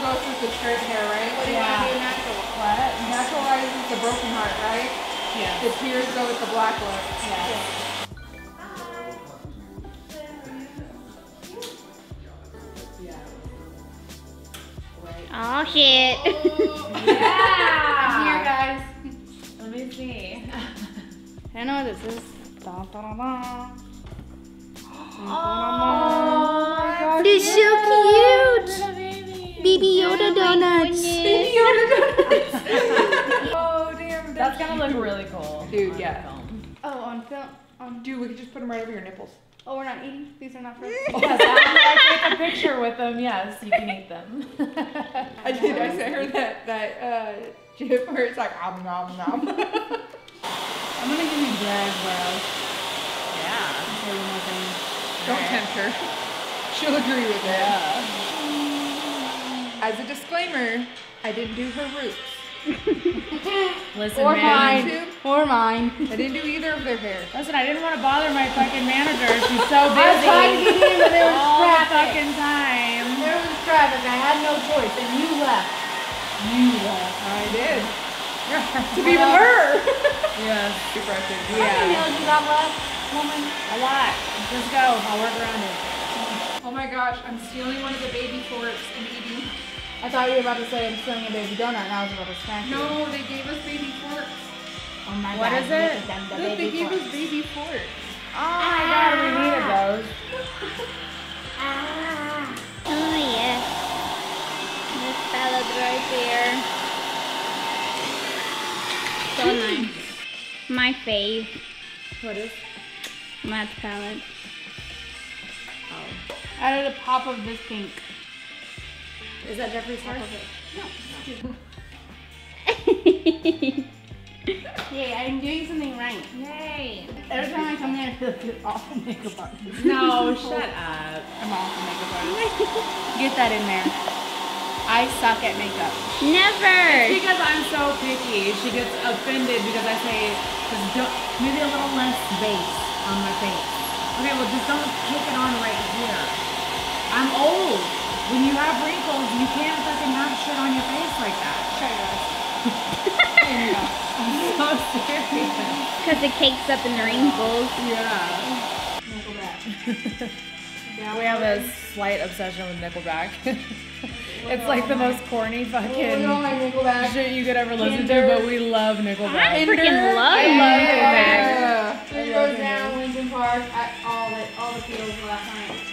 Goes with the straight hair, right? What do you Yeah. want to do natural? What? Naturalizes the broken heart, right? Yes. The tears go with the black look. Yes. Oh shit. Oh, yeah. Here, guys. Let me see. I don't know what this is. Da, da, da, da. Oh, Baby Yoda donuts. Baby Yoda donuts. oh damn. That's gonna look really cool. Dude, on yeah. film. Oh, on film. On. Dude, we could just put them right over your nipples. Oh, we're not eating. These are not for us. Yes, I take a picture with them, yes, you can eat them. I did. I sent her that that uh, gif where it's like om nom nom. I'm gonna give you drag, bro. Yeah. Say one more thing. Don't tempt her. She'll agree with it. Yeah. As a disclaimer, I didn't do her roots. Listen, Or man. mine. Or mine. I didn't do either of their hair. Listen, I didn't want to bother my fucking manager. She's so busy. I was trying to get in, but there was all traffic. fucking time. There was traffic. I had no choice, and you left. You left. I did. To be with her. Yeah, Yes. Depressing. How many nails you got left, woman? A lot. Just go. I'll work around it. Oh my gosh, I'm stealing one of the baby forks and eating. I thought you were about to say I'm stealing a baby donut, and I was about to smack you. No, they gave us baby forks. Oh my What god. is look it? the Look, they gave forks. us baby forks. Oh my god, we needed those. Ah. Oh yeah. This salad right here. So nice. My fave. What is? Matte palette. Added a pop of this pink. Is that Jeffrey's heart? Yay, I'm doing something right. Yay. Every time I come here, I feel like an awful makeup artist. No, shut up. I'm awful makeup artist. Get that in there. I suck at makeup. Never. Because I'm so picky, she gets offended because I say, just maybe a little less base on my face. Okay, well just don't take it on right here. I'm old. When you have wrinkles, you can't fucking have shit on your face like that. Try guys. I'm so serious. Because it cakes up in the wrinkles. Yeah. Nickelback. We have a slight obsession with Nickelback. it's like the most corny fucking oh, my Nickelback. shit you could ever listen to, but we love Nickelback. I freaking love I love Nickelback. Yeah. Three Doors Down, Linkin Park, at all the all the fields last night.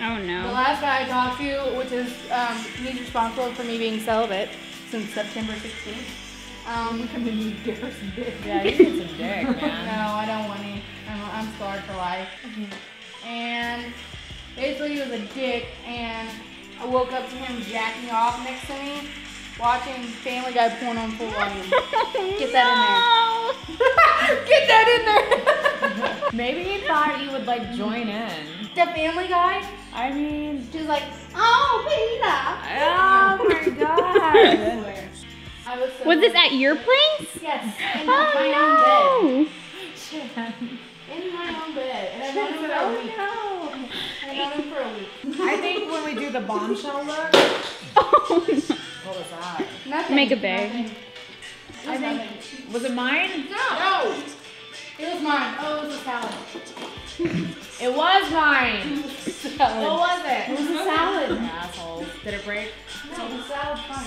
Oh no. The last guy I talked to, which is um, he's responsible for me being celibate since September 16th. Um, I'm gonna need Garrison dick. Yeah, you need some dick, man. no. I don't want any. I'm, I'm scarred for life. And basically, he was a dick, and I woke up to him jacking off next to me, watching Family Guy porn on full volume. Get that no! in there. Get that in there. Maybe he thought you would like join in. In there. The Family Guy, I mean, she's like, oh, Peter. oh my god. I was, so Was this at your place? Yes, in oh, my own bed. Oh In my own bed. And I've known him for a week. no. I've known him for a week. I think when we do the bombshell look, no. Oh what was that? Nothing. Make a bag. I think, Nothing. was it mine? No. It was mine. Oh, it was a salad. It was mine. Salad. What was it? It was a salad. Assholes. Did it break? No, the salad's fine.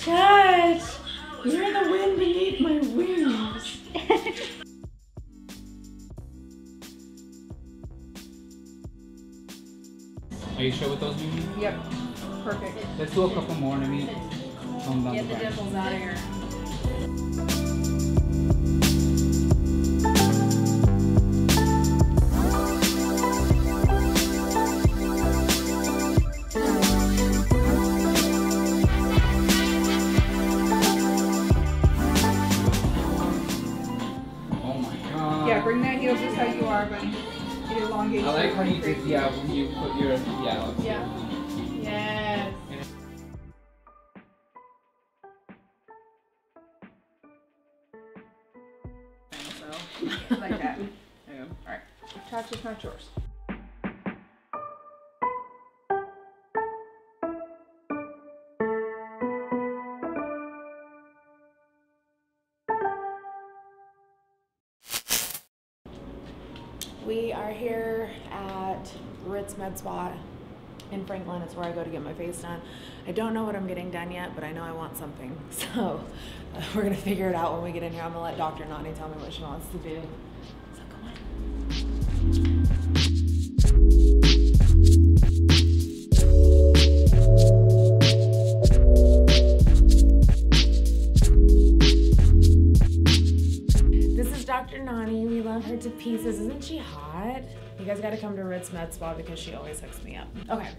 Chad, you're the wind beneath my wings. Are you sure with those, Mimi? Yep. Perfect. Let's do a couple more. Let me calm down Get the the dimples out of here. like that. Yeah. Alright. Touch is not yours. We are here at Ritz Med Spa in Franklin. It's where I go to get my face done. I don't know what I'm getting done yet, but I know I want something. So uh, we're gonna figure it out when we get in here. I'm gonna let Dr. Nani tell me what she wants to do. So come on. This is Dr. Nani. We love her to pieces. Isn't she hot? You guys gotta come to Ritz Med Spa because she always hooks me up. Okay.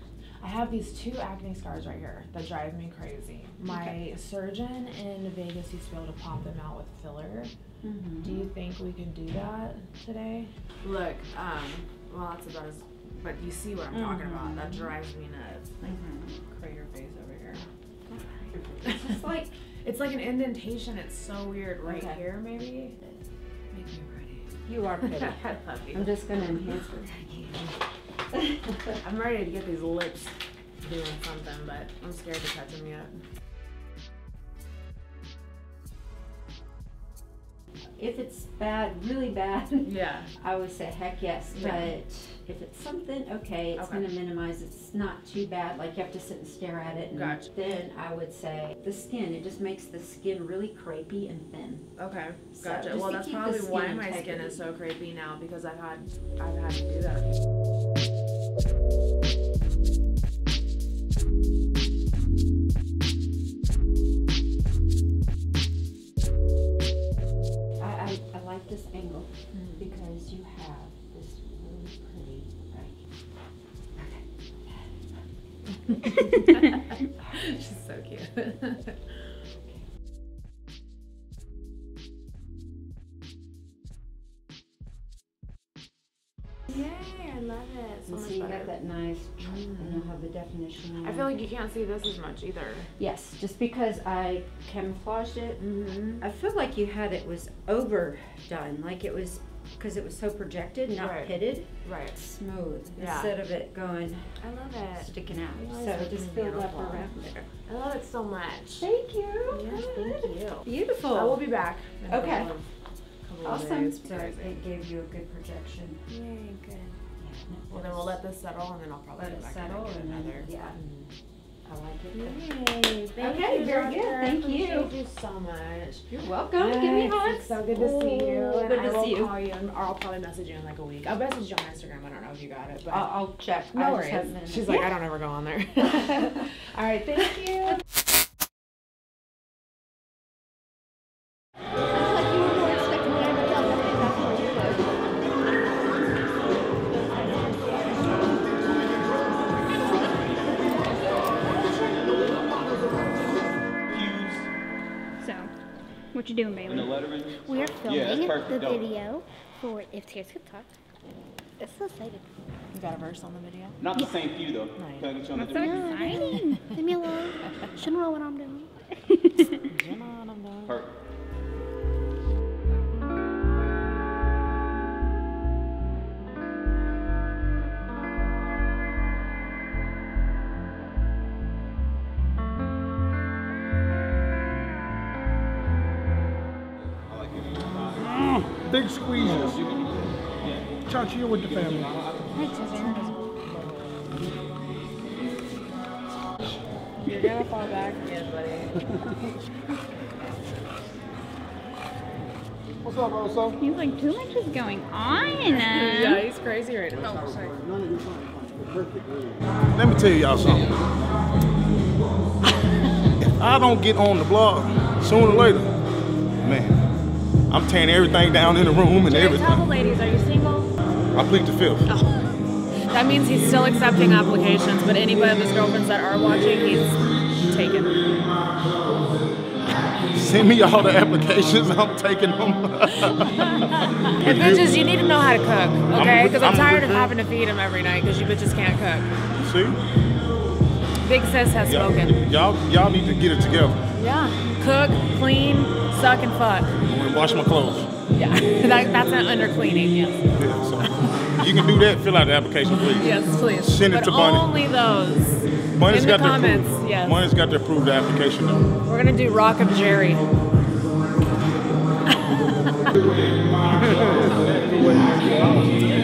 I have these two acne scars right here that drive me crazy. My surgeon in Vegas used to be able to pop them out with filler. Mm-hmm. Do you think we can do that today? Look, um, well, that's about as, but you see what I'm talking mm-hmm. about. That drives me nuts. Like, mm-hmm. crater face over here. It's like, it's like an indentation. It's so weird right Okay. here, maybe. Make me. You are pretty. I love you. I'm just gonna enhance it. I'm ready to get these lips doing something, but I'm scared to touch them yet. If it's bad, really bad, Yeah. I would say heck yes. Yeah. But if it's something, okay, it's Okay. gonna minimize. It's not too bad. Like you have to sit and stare at it. And Gotcha. Then I would say the skin. It just makes the skin really crepey and thin. Okay. So, Gotcha. well, that's probably why my skin is so crepey now because I've had I've had to do that. She's so cute. Yay! I love it. So And much you better. got that nice. I don't have the definition. I feel like you can't see this as much either. yes, just because I camouflaged it. Mm-hmm. I feel like you had it was overdone, like it was because it was so projected, not Right. pitted, Right. smooth Yeah. instead of it going I love it. sticking out. So just filled up around there. I love it so much. Thank you. Yes, thank you. Beautiful. I will be back. Okay. couple of- couple of awesome. So it gave you a good projection. Yay, good. Yeah, Well, then we'll let this settle, and then I'll probably let it settle in and and then get another. yeah, mm-hmm. I like it. Yay! Thank Okay, you, very good. Thank you. Thank you so much. You're welcome. Give me Yes, hugs. It's so good to see you. Oh, And Good I to will see you. call you, and- I'll probably message you in like a week. I'll message you on Instagram. I don't know if you got it, but I'll, I'll check. No worries. haven't been in She's like, Yeah. I don't ever go on there. All right, thank you. doing, And the Bailee? lettering. We are filming perfect. the Don't- video for If Tears Could Talk. It's so excited. You got a verse on the video? Not the same few though. Nice. Can I get you on the That's so different- exciting. Leave me alone. Shouldn't know what I'm doing. Come on, I'm done. Perfect. Big squeezes. Chachi, you're with the family. You're gonna fall back again, buddy. What's up, Oso? He's like, too much is going on. yeah, he's crazy right now. Oh, sorry. Let me tell y'all something. if I don't get on the blog sooner or later, man, I'm tearing everything down in the room and Jerry, tell the everything. ladies, are you single? I plead the fifth. Oh. That means he's still accepting applications, but anybody of his girlfriends that are watching, he's taken. Send me all the applications. I'm taking them. And bitches, you need to know how to cook, okay? Because I'm, I'm tired of having to feed him every night because you bitches can't cook. See, Big sis has spoken. y'all, y'all need to get it together. Yeah. Cook, clean, suck, and fuck. I'm gonna wash my clothes. Yeah. that, that's an under cleaning, yes. Yeah, so you can do that. Fill out the application, please. Yes, please. Send it but to Bunnie. only those. Money's in the got to comments, approve. yes. Money's got to approve the application. Though. We're gonna do Rock of Jerry.